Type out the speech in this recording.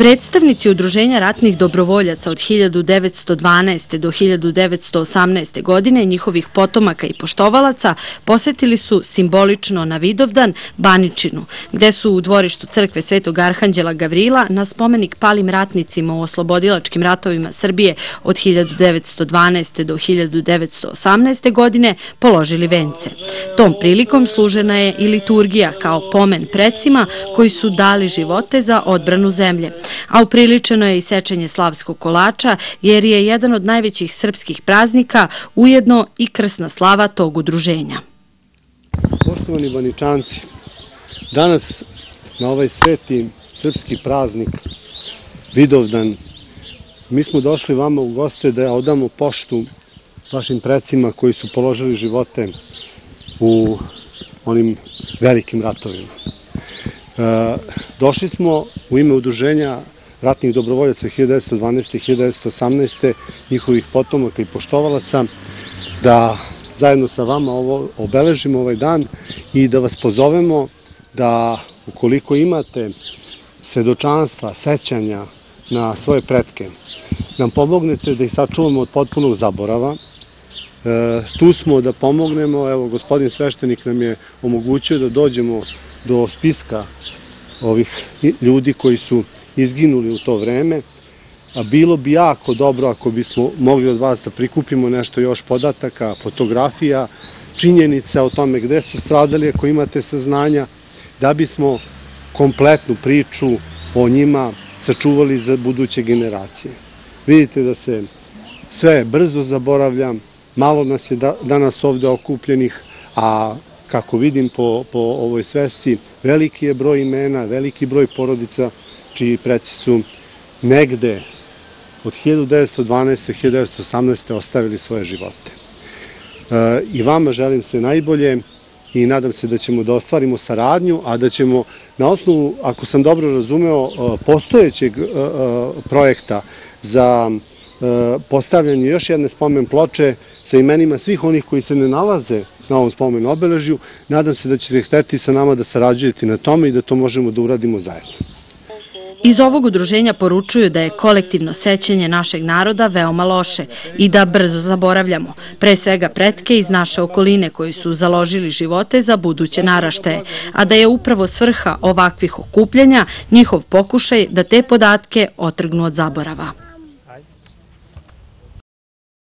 Predstavnici Udruženja ratnih dobrovoljaca od 1912. do 1918. godine njihovih potomaka i poštovalaca posetili su simbolično na Vidovdan Baničinu, gde su u dvorištu crkve Svetog Arhanđela Gavrila na spomenik palim ratnicima u oslobodilačkim ratovima Srbije od 1912. do 1918. godine položili vence. Tom prilikom služena je i liturgija kao pomen precima koji su dali živote za odbranu zemlje a upriličeno je i sečenje slavskog kolača, jer je jedan od najvećih srpskih praznika ujedno i krsna slava tog udruženja. Poštovani baničanci, danas na ovaj sveti srpski praznik Vidovdan, mi smo došli vama u goste da odamo poštu vašim precima koji su položili živote u onim velikim ratovima. E, došli smo u ime udruženja ratnih dobrovoljaca 1912. i 1918. njihovih potomaka i poštovalaca da zajedno sa vama ovo obeležimo ovaj dan i da vas pozovemo da ukoliko imate svedočanstva, sećanja na svoje pretke, nam pomognete da ih sačuvamo od potpunog zaborava. E, tu smo da pomognemo, evo gospodin sveštenik nam je omogućio da dođemo do spiska ovih ljudi koji su izginuli u to vreme, a bilo bi jako dobro ako bismo mogli od vas da prikupimo nešto još podataka, fotografija, činjenica o tome gde su stradali ako imate saznanja, da bismo kompletnu priču o njima sačuvali za buduće generacije. Vidite da se sve brzo zaboravlja, malo nas je danas ovde okupljenih, a kako vidim po, po ovoj svesci, veliki je broj imena, veliki broj porodica čiji preci su negde od 1912. 1918. ostavili svoje živote. E, I vama želim sve najbolje i nadam se da ćemo da ostvarimo saradnju, a da ćemo na osnovu, ako sam dobro razumeo, e, postojećeg e, projekta za postavljanje još jedne spomen ploče sa imenima svih onih koji se ne nalaze na ovom spomenu obeležju, nadam se da ćete hteti sa nama da sarađujete na tome i da to možemo da uradimo zajedno. Iz ovog udruženja poručuju da je kolektivno sećanje našeg naroda veoma loše i da brzo zaboravljamo, pre svega pretke iz naše okoline koji su založili živote za buduće naraštaje, a da je upravo svrha ovakvih okupljanja njihov pokušaj da te podatke otrgnu od zaborava.